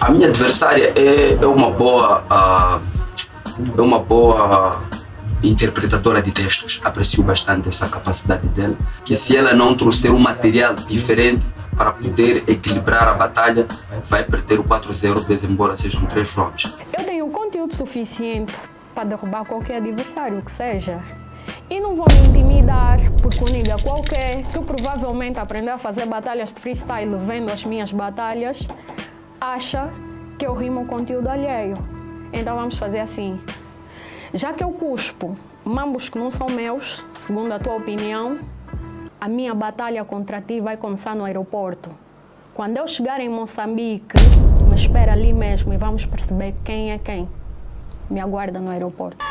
A minha adversária é, é uma boa. Uh, é uma boa interpretadora de textos. Aprecio bastante essa capacidade dela. Que se ela não trouxer um material diferente para poder equilibrar a batalha, vai perder o 4-0, desde embora sejam três rounds. Eu tenho conteúdo suficiente para derrubar qualquer adversário que seja. E não vou me intimidar por comigo qualquer que provavelmente aprendeu a fazer batalhas de freestyle vendo as minhas batalhas, acha que eu rimo conteúdo alheio. Então vamos fazer assim. Já que eu cuspo mambos que não são meus, segundo a tua opinião, a minha batalha contra ti vai começar no aeroporto. Quando eu chegar em Moçambique, me espera ali mesmo e vamos perceber quem é quem. Me aguarda no aeroporto.